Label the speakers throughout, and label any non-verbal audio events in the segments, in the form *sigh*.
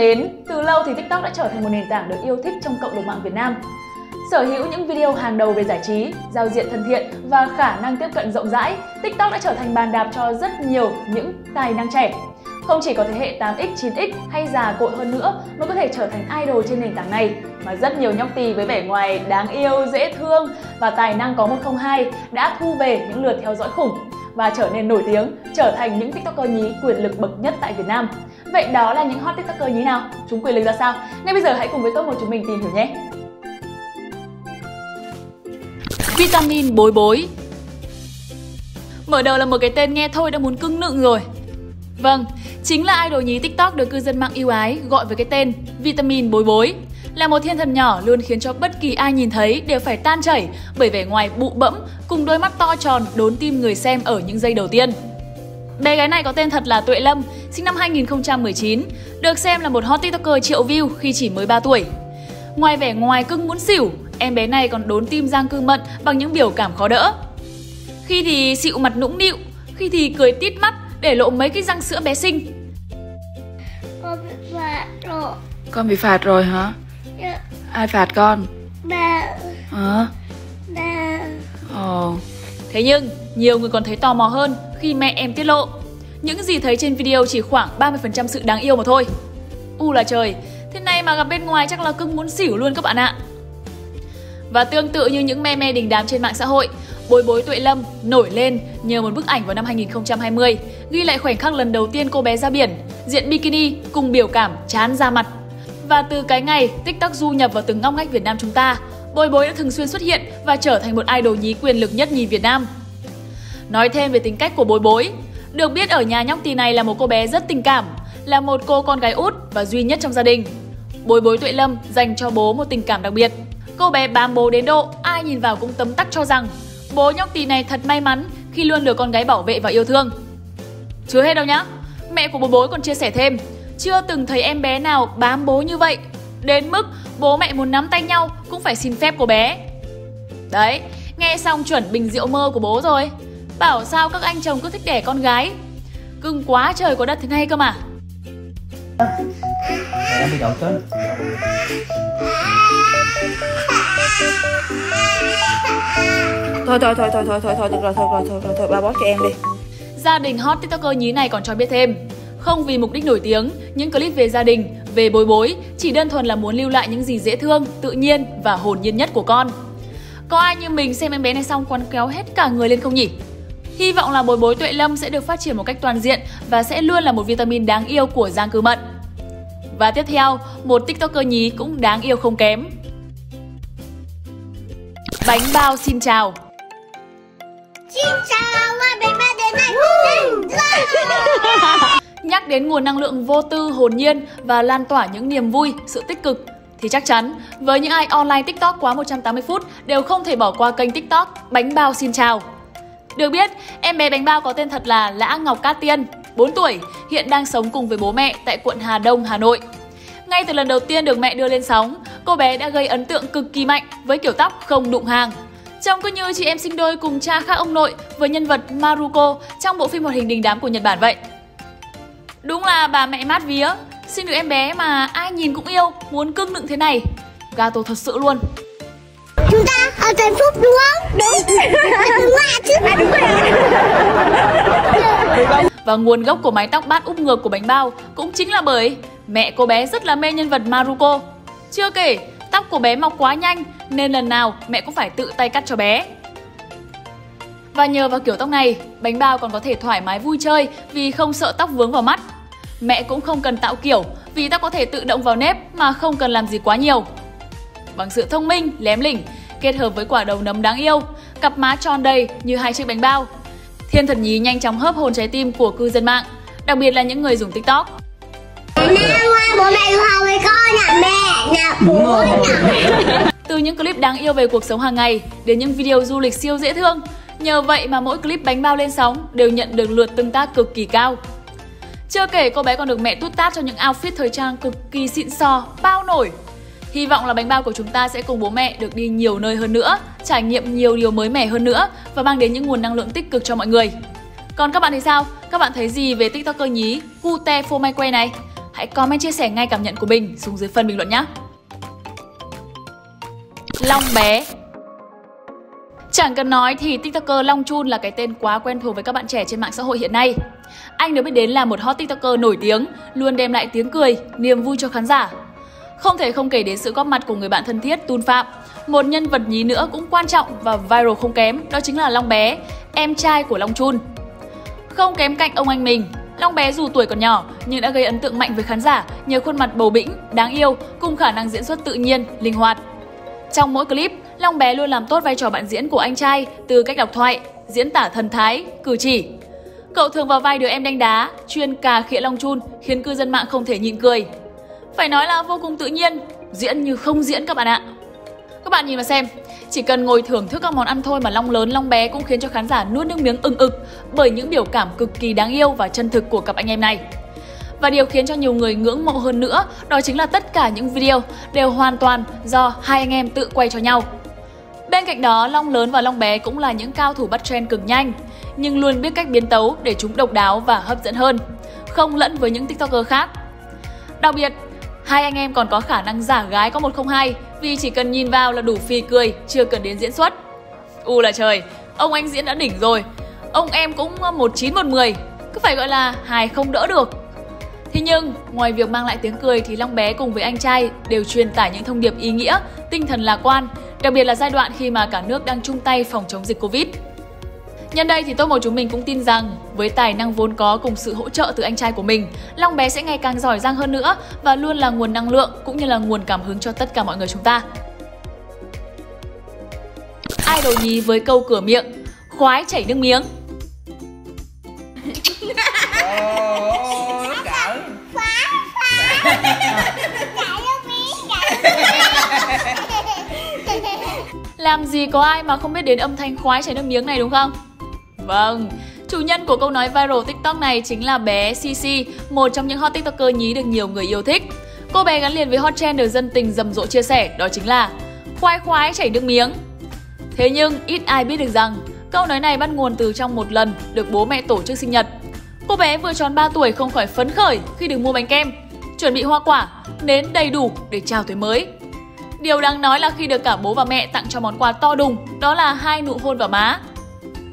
Speaker 1: mến, từ lâu thì TikTok đã trở thành một nền tảng được yêu thích trong cộng đồng mạng Việt Nam. Sở hữu những video hàng đầu về giải trí, giao diện thân thiện và khả năng tiếp cận rộng rãi, TikTok đã trở thành bàn đạp cho rất nhiều những tài năng trẻ. Không chỉ có thế hệ 8X, 9X hay già cội hơn nữa mới có thể trở thành idol trên nền tảng này, mà rất nhiều nhóc tì với vẻ ngoài đáng yêu, dễ thương và tài năng có 102 đã thu về những lượt theo dõi khủng và trở nên nổi tiếng, trở thành những tiktoker nhí quyền lực bậc nhất tại Việt Nam. Vậy đó là những hot tiktoker nhí nào? Chúng quyền lực ra sao? Ngay bây giờ hãy cùng với top một chúng mình tìm hiểu nhé! Vitamin bối bối Mở đầu là một cái tên nghe thôi đã muốn cưng nựng rồi Vâng, chính là idol nhí TikTok được cư dân mạng yêu ái gọi với cái tên Vitamin bối bối là một thiên thần nhỏ luôn khiến cho bất kỳ ai nhìn thấy đều phải tan chảy bởi vẻ ngoài bụ bẫm cùng đôi mắt to tròn đốn tim người xem ở những giây đầu tiên. Bé gái này có tên thật là Tuệ Lâm, sinh năm 2019, được xem là một hot tiktoker triệu view khi chỉ mới 3 tuổi. Ngoài vẻ ngoài cưng muốn xỉu, em bé này còn đốn tim Giang Cư Mận bằng những biểu cảm khó đỡ. Khi thì xịu mặt nũng nịu, khi thì cười tít mắt để lộ mấy cái răng sữa bé xinh.
Speaker 2: Con bị phạt rồi.
Speaker 3: Con bị phạt rồi hả?
Speaker 2: Dạ.
Speaker 3: Ai phạt con?
Speaker 2: Ba.
Speaker 3: Hả?
Speaker 2: Ba.
Speaker 3: Ồ.
Speaker 1: Thế nhưng, nhiều người còn thấy tò mò hơn khi mẹ em tiết lộ. Những gì thấy trên video chỉ khoảng 30% sự đáng yêu mà thôi. U là trời, thế này mà gặp bên ngoài chắc là cưng muốn xỉu luôn các bạn ạ. Và tương tự như những meme đình đám trên mạng xã hội, bối bối Tuệ Lâm nổi lên nhờ một bức ảnh vào năm 2020, ghi lại khoảnh khắc lần đầu tiên cô bé ra biển, diện bikini cùng biểu cảm chán ra mặt. Và từ cái ngày TikTok du nhập vào từng ngóc ngách Việt Nam chúng ta, bối bối đã thường xuyên xuất hiện và trở thành một idol nhí quyền lực nhất nhì Việt Nam. Nói thêm về tính cách của bối bối, được biết ở nhà nhóc tì này là một cô bé rất tình cảm, là một cô con gái út và duy nhất trong gia đình. Bối bối Tuệ Lâm dành cho bố một tình cảm đặc biệt. Cô bé bám bố đến độ ai nhìn vào cũng tấm tắc cho rằng bố nhóc tì này thật may mắn khi luôn được con gái bảo vệ và yêu thương. Chưa hết đâu nhá, mẹ của bố bối còn chia sẻ thêm, chưa từng thấy em bé nào bám bố như vậy, đến mức bố mẹ muốn nắm tay nhau cũng phải xin phép cô bé. Đấy, nghe xong chuẩn bình rượu mơ của bố rồi. Bảo sao các anh chồng cứ thích đẻ con gái? Cưng quá trời có đất thế này cơ mà.
Speaker 4: Em bị đậu chết
Speaker 3: Thôi thôi thôi thôi thôi thôi thôi được rồi thôi rồi thôi thôi thôi ba bó cho em đi.
Speaker 1: Gia đình hot tiktoker nhí này còn cho biết thêm. Không vì mục đích nổi tiếng, những clip về gia đình, về bối bối Chỉ đơn thuần là muốn lưu lại những gì dễ thương, tự nhiên và hồn nhiên nhất của con. Có ai như mình xem em bé này xong quấn kéo hết cả người lên không nhỉ? Hy vọng là bối bối Tuệ Lâm sẽ được phát triển một cách toàn diện và sẽ luôn là một vitamin đáng yêu của Giang Cư Mận. Và tiếp theo, một tiktoker nhí cũng đáng yêu không kém. Bánh bao xin chào
Speaker 2: Xin chào, mời bánh bao đến này. *laughs*
Speaker 1: Nhắc đến nguồn năng lượng vô tư, hồn nhiên và lan tỏa những niềm vui, sự tích cực thì chắc chắn với những ai online TikTok quá 180 phút đều không thể bỏ qua kênh TikTok Bánh bao xin chào. Được biết, em bé bánh bao có tên thật là Lã Ngọc Cát Tiên, 4 tuổi, hiện đang sống cùng với bố mẹ tại quận Hà Đông, Hà Nội. Ngay từ lần đầu tiên được mẹ đưa lên sóng, cô bé đã gây ấn tượng cực kỳ mạnh với kiểu tóc không đụng hàng. Trông cứ như chị em sinh đôi cùng cha khác ông nội với nhân vật Maruko trong bộ phim hoạt hình đình đám của Nhật Bản vậy. Đúng là bà mẹ mát vía, sinh được em bé mà ai nhìn cũng yêu, muốn cưng nựng thế này. Gato thật sự luôn.
Speaker 2: Ở thành Phúc đúng không? Đúng. Đúng ạ chứ. À, đúng rồi.
Speaker 1: Và nguồn gốc của mái tóc bát úp ngược của bánh bao cũng chính là bởi mẹ cô bé rất là mê nhân vật Maruko. Chưa kể, tóc của bé mọc quá nhanh nên lần nào mẹ cũng phải tự tay cắt cho bé. Và nhờ vào kiểu tóc này, bánh bao còn có thể thoải mái vui chơi vì không sợ tóc vướng vào mắt. Mẹ cũng không cần tạo kiểu vì tóc có thể tự động vào nếp mà không cần làm gì quá nhiều. Bằng sự thông minh, lém lỉnh, kết hợp với quả đầu nấm đáng yêu, cặp má tròn đầy như hai chiếc bánh bao. Thiên thần nhí nhanh chóng hớp hồn trái tim của cư dân mạng, đặc biệt là những người dùng TikTok. Từ những clip đáng yêu về cuộc sống hàng ngày đến những video du lịch siêu dễ thương, nhờ vậy mà mỗi clip bánh bao lên sóng đều nhận được lượt tương tác cực kỳ cao. Chưa kể cô bé còn được mẹ tút tát cho những outfit thời trang cực kỳ xịn sò, bao nổi. Hy vọng là bánh bao của chúng ta sẽ cùng bố mẹ được đi nhiều nơi hơn nữa, trải nghiệm nhiều điều mới mẻ hơn nữa và mang đến những nguồn năng lượng tích cực cho mọi người. Còn các bạn thì sao? các bạn thấy gì về tiktoker nhí Cute Phô Mai Quay này? Hãy comment chia sẻ ngay cảm nhận của mình xuống dưới phần bình luận nhé. Long bé Chẳng cần nói thì tiktoker Long Chun là cái tên quá quen thuộc với các bạn trẻ trên mạng xã hội hiện nay. Anh được biết đến là một hot tiktoker nổi tiếng, luôn đem lại tiếng cười, niềm vui cho khán giả. Không thể không kể đến sự góp mặt của người bạn thân thiết Tun Phạm, một nhân vật nhí nữa cũng quan trọng và viral không kém, đó chính là Long Bé, em trai của Long Chun. Không kém cạnh ông anh mình, Long Bé dù tuổi còn nhỏ nhưng đã gây ấn tượng mạnh với khán giả nhờ khuôn mặt bầu bĩnh, đáng yêu cùng khả năng diễn xuất tự nhiên, linh hoạt. Trong mỗi clip, Long Bé luôn làm tốt vai trò bạn diễn của anh trai từ cách đọc thoại, diễn tả thần thái, cử chỉ. Cậu thường vào vai đứa em đánh đá, chuyên cà khịa Long Chun khiến cư dân mạng không thể nhịn cười. Phải nói là vô cùng tự nhiên, diễn như không diễn các bạn ạ. Các bạn nhìn mà xem, chỉ cần ngồi thưởng thức các món ăn thôi mà long lớn long bé cũng khiến cho khán giả nuốt nước miếng ưng ực bởi những biểu cảm cực kỳ đáng yêu và chân thực của cặp anh em này. Và điều khiến cho nhiều người ngưỡng mộ hơn nữa đó chính là tất cả những video đều hoàn toàn do hai anh em tự quay cho nhau. Bên cạnh đó, Long lớn và Long bé cũng là những cao thủ bắt trend cực nhanh, nhưng luôn biết cách biến tấu để chúng độc đáo và hấp dẫn hơn, không lẫn với những tiktoker khác. Đặc biệt, hai anh em còn có khả năng giả gái có 102 vì chỉ cần nhìn vào là đủ phì cười, chưa cần đến diễn xuất. U là trời, ông anh diễn đã đỉnh rồi. Ông em cũng ờ, 1910, cứ phải gọi là hài không đỡ được. Thế nhưng, ngoài việc mang lại tiếng cười thì Long bé cùng với anh trai đều truyền tải những thông điệp ý nghĩa, tinh thần lạc quan, đặc biệt là giai đoạn khi mà cả nước đang chung tay phòng chống dịch Covid. Nhân đây thì top một chúng mình cũng tin rằng với tài năng vốn có cùng sự hỗ trợ từ anh trai của mình, Long bé sẽ ngày càng giỏi giang hơn nữa và luôn là nguồn năng lượng cũng như là nguồn cảm hứng cho tất cả mọi người chúng ta. Idol nhí với câu cửa miệng, khoái chảy nước miếng. Làm gì có ai mà không biết đến âm thanh khoái chảy nước miếng này đúng không? Vâng, chủ nhân của câu nói viral TikTok này chính là bé CC, một trong những hot TikToker nhí được nhiều người yêu thích. Cô bé gắn liền với hot trend được dân tình rầm rộ chia sẻ, đó chính là khoai khoái chảy nước miếng. Thế nhưng ít ai biết được rằng câu nói này bắt nguồn từ trong một lần được bố mẹ tổ chức sinh nhật. Cô bé vừa tròn 3 tuổi không khỏi phấn khởi khi được mua bánh kem, chuẩn bị hoa quả, nến đầy đủ để chào tuổi mới. Điều đáng nói là khi được cả bố và mẹ tặng cho món quà to đùng, đó là hai nụ hôn vào má.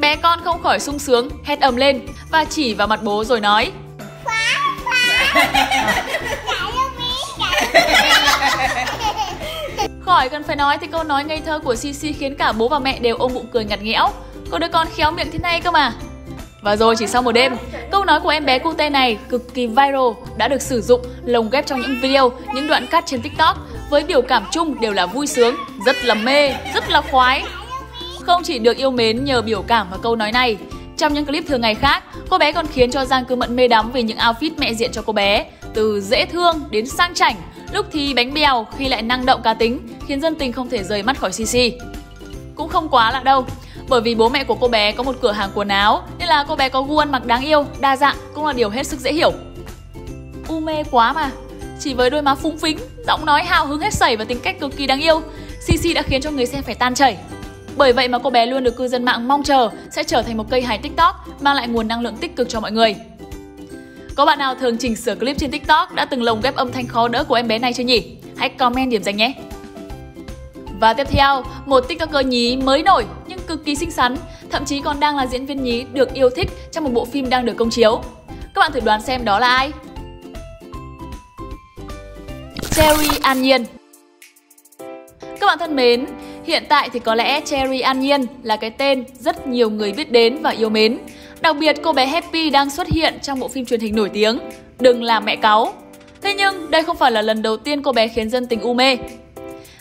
Speaker 1: Bé con không khỏi sung sướng, hét ầm lên và chỉ vào mặt bố rồi nói *laughs* Khỏi cần phải nói thì câu nói ngây thơ của Sisi khiến cả bố và mẹ đều ôm bụng cười ngặt nghẽo. Có đứa con khéo miệng thế này cơ mà. Và rồi chỉ sau một đêm, câu nói của em bé cute này cực kỳ viral đã được sử dụng lồng ghép trong những video, những đoạn cắt trên TikTok với biểu cảm chung đều là vui sướng, rất là mê, rất là khoái. Không chỉ được yêu mến nhờ biểu cảm và câu nói này, trong những clip thường ngày khác, cô bé còn khiến cho Giang Cư Mận mê đắm vì những outfit mẹ diện cho cô bé, từ dễ thương đến sang chảnh, lúc thì bánh bèo khi lại năng động cá tính, khiến dân tình không thể rời mắt khỏi CC. Cũng không quá lạ đâu, bởi vì bố mẹ của cô bé có một cửa hàng quần áo nên là cô bé có gu ăn mặc đáng yêu, đa dạng cũng là điều hết sức dễ hiểu. U mê quá mà, chỉ với đôi má phúng phính, giọng nói hào hứng hết sảy và tính cách cực kỳ đáng yêu, CC đã khiến cho người xem phải tan chảy. Bởi vậy mà cô bé luôn được cư dân mạng mong chờ sẽ trở thành một cây hài TikTok mang lại nguồn năng lượng tích cực cho mọi người. Có bạn nào thường chỉnh sửa clip trên TikTok đã từng lồng ghép âm thanh khó đỡ của em bé này chưa nhỉ? Hãy comment điểm danh nhé! Và tiếp theo, một TikToker nhí mới nổi nhưng cực kỳ xinh xắn, thậm chí còn đang là diễn viên nhí được yêu thích trong một bộ phim đang được công chiếu. Các bạn thử đoán xem đó là ai? Cherry An Nhiên Các bạn thân mến, hiện tại thì có lẽ Cherry An Nhiên là cái tên rất nhiều người biết đến và yêu mến. Đặc biệt cô bé Happy đang xuất hiện trong bộ phim truyền hình nổi tiếng Đừng làm mẹ cáu. Thế nhưng đây không phải là lần đầu tiên cô bé khiến dân tình u mê.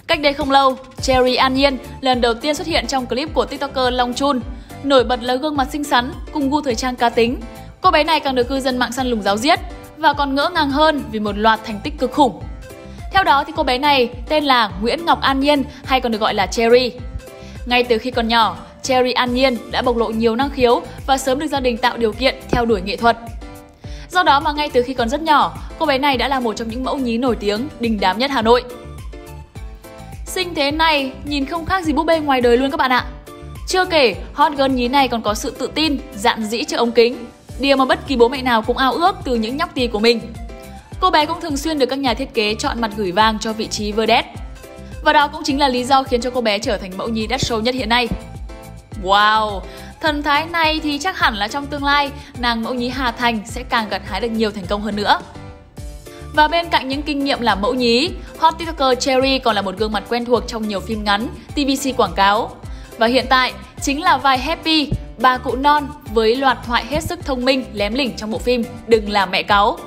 Speaker 1: Cách đây không lâu, Cherry An Nhiên lần đầu tiên xuất hiện trong clip của tiktoker Long Chun. Nổi bật là gương mặt xinh xắn cùng gu thời trang cá tính. Cô bé này càng được cư dân mạng săn lùng giáo diết và còn ngỡ ngàng hơn vì một loạt thành tích cực khủng. Theo đó thì cô bé này tên là Nguyễn Ngọc An Nhiên hay còn được gọi là Cherry. Ngay từ khi còn nhỏ, Cherry An Nhiên đã bộc lộ nhiều năng khiếu và sớm được gia đình tạo điều kiện theo đuổi nghệ thuật. Do đó mà ngay từ khi còn rất nhỏ, cô bé này đã là một trong những mẫu nhí nổi tiếng đình đám nhất Hà Nội. Sinh thế này, nhìn không khác gì búp bê ngoài đời luôn các bạn ạ. Chưa kể, hot girl nhí này còn có sự tự tin, dạn dĩ trước ống kính. điều mà bất kỳ bố mẹ nào cũng ao ước từ những nhóc tì của mình. Cô bé cũng thường xuyên được các nhà thiết kế chọn mặt gửi vàng cho vị trí vedette. Và đó cũng chính là lý do khiến cho cô bé trở thành mẫu nhí đắt show nhất hiện nay. Wow, thần thái này thì chắc hẳn là trong tương lai, nàng mẫu nhí Hà Thành sẽ càng gặt hái được nhiều thành công hơn nữa. Và bên cạnh những kinh nghiệm làm mẫu nhí, hot tiktoker Cherry còn là một gương mặt quen thuộc trong nhiều phim ngắn, TVC quảng cáo. Và hiện tại, chính là vai Happy, bà cụ non với loạt thoại hết sức thông minh, lém lỉnh trong bộ phim Đừng làm mẹ cáu.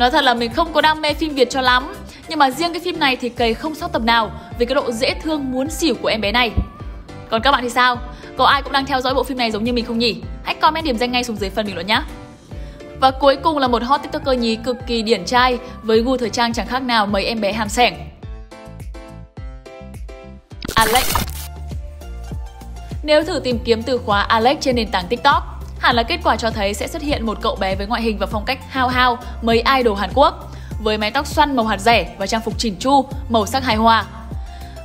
Speaker 1: Nói thật là mình không có đam mê phim Việt cho lắm, nhưng mà riêng cái phim này thì cầy không sót tập nào vì cái độ dễ thương muốn xỉu của em bé này. Còn các bạn thì sao? Có ai cũng đang theo dõi bộ phim này giống như mình không nhỉ? Hãy comment điểm danh ngay xuống dưới phần bình luận nhé! Và cuối cùng là một hot tiktoker nhí cực kỳ điển trai với gu thời trang chẳng khác nào mấy em bé hàm sẻng. Alex Nếu thử tìm kiếm từ khóa Alex trên nền tảng TikTok, hẳn là kết quả cho thấy sẽ xuất hiện một cậu bé với ngoại hình và phong cách hao hao mấy idol Hàn Quốc, với mái tóc xoăn màu hạt rẻ và trang phục chỉnh chu, màu sắc hài hòa.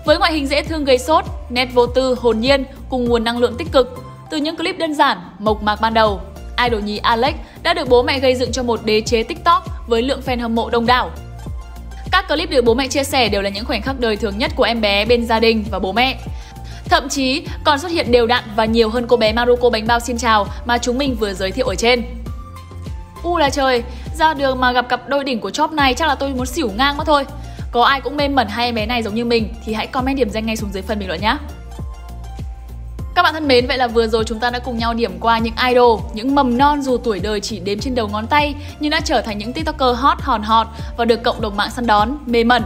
Speaker 1: Với ngoại hình dễ thương gây sốt, nét vô tư, hồn nhiên cùng nguồn năng lượng tích cực, từ những clip đơn giản, mộc mạc ban đầu, idol nhí Alex đã được bố mẹ gây dựng cho một đế chế TikTok với lượng fan hâm mộ đông đảo. Các clip được bố mẹ chia sẻ đều là những khoảnh khắc đời thường nhất của em bé bên gia đình và bố mẹ. Thậm chí còn xuất hiện đều đặn và nhiều hơn cô bé Maruko bánh bao xin chào mà chúng mình vừa giới thiệu ở trên. U là trời, ra đường mà gặp cặp đôi đỉnh của chóp này chắc là tôi muốn xỉu ngang mất thôi. Có ai cũng mê mẩn hai em bé này giống như mình thì hãy comment điểm danh ngay xuống dưới phần bình luận nhé. Các bạn thân mến, vậy là vừa rồi chúng ta đã cùng nhau điểm qua những idol, những mầm non dù tuổi đời chỉ đếm trên đầu ngón tay nhưng đã trở thành những tiktoker hot hòn hot và được cộng đồng mạng săn đón, mê mẩn.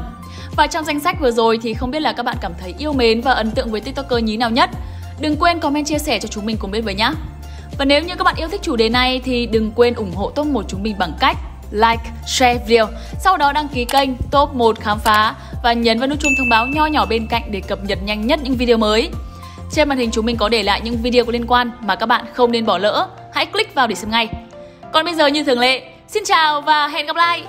Speaker 1: Và trong danh sách vừa rồi thì không biết là các bạn cảm thấy yêu mến và ấn tượng với tiktoker nhí nào nhất? Đừng quên comment chia sẻ cho chúng mình cùng biết với nhé. Và nếu như các bạn yêu thích chủ đề này thì đừng quên ủng hộ top 1 chúng mình bằng cách like, share video, sau đó đăng ký kênh Top 1 Khám phá và nhấn vào nút chuông thông báo nho nhỏ bên cạnh để cập nhật nhanh nhất những video mới. Trên màn hình chúng mình có để lại những video có liên quan mà các bạn không nên bỏ lỡ. Hãy click vào để xem ngay. Còn bây giờ như thường lệ, xin chào và hẹn gặp lại!